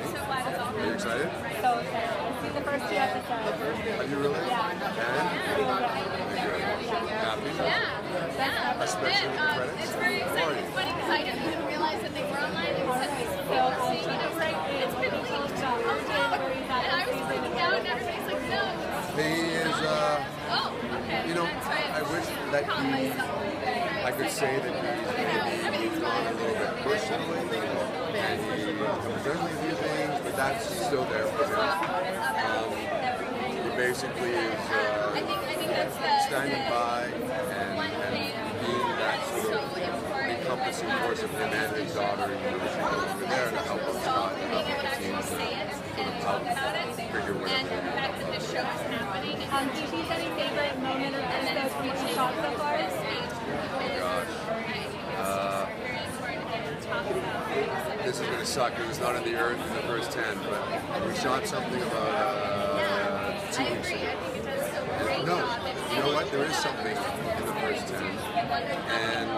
exciting. so glad it's all Are you excited? So excited. I've seen the first two episodes. Are you really? Yeah. And? Yeah. Happy? Yeah, yeah. Especially It, the um? It's very exciting. It's funny because I didn't even realize that they were online. They were seeing it. Like, it's been leaked. No. And I was freaking out and everybody's like, no. He is, uh, Oh, okay. you know, right. I wish that he. I could say that he's maybe gone a little bit personally, and he that's still there for him. Um, he basically is uh, think, I think that's the, standing by and, one thing and being that that's sort of encompassing force of him and his daughter. You know, she's no there to help him So not being able to actually say it and talk about it, Figure and whatever. the fact that this show is happening, Um, do you see any favorite moment or then episode it's from what you shot so far? This is going to suck It was not in the earth in the first 10, but we shot something about uh, two weeks ago. I think it does a great No, you know what? There is something in the first 10, and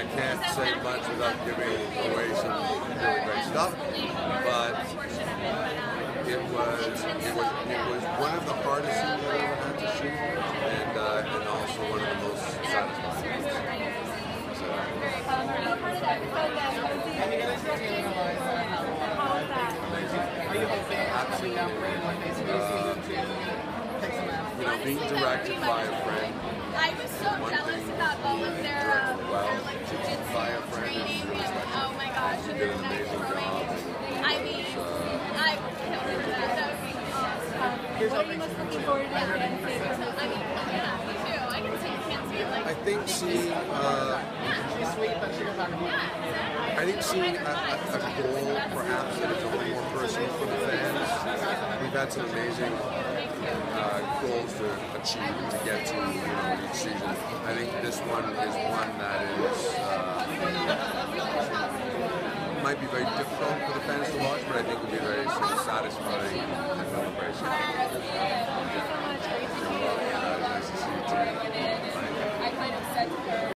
I can't say much without giving away some really great stuff, but it was, it was, it was one of the hardest scenes I ever had to shoot, and, uh, and also one of the most satisfying. So, Um, are you a part of the episode that Posey directed? How was that? You know, being directed by a friend, I was so jealous about all of their, um, their like jujitsu training and oh my gosh, and their knife throwing. I mean, I would kill for that. That would be awesome. What are you most looking forward to at the end stage from I mean, yeah, me too. I can see, can't see it like. I think seeing, uh, I think seeing a, a, a goal perhaps that is a little more personal for the fans. We've had some amazing uh, goals to achieve to get to you know each season. I think this one is one that is uh, might be very difficult for the fans to watch, but I think will be very sort of satisfying and well